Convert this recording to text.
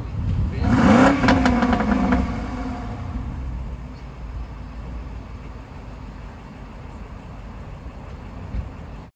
Joey.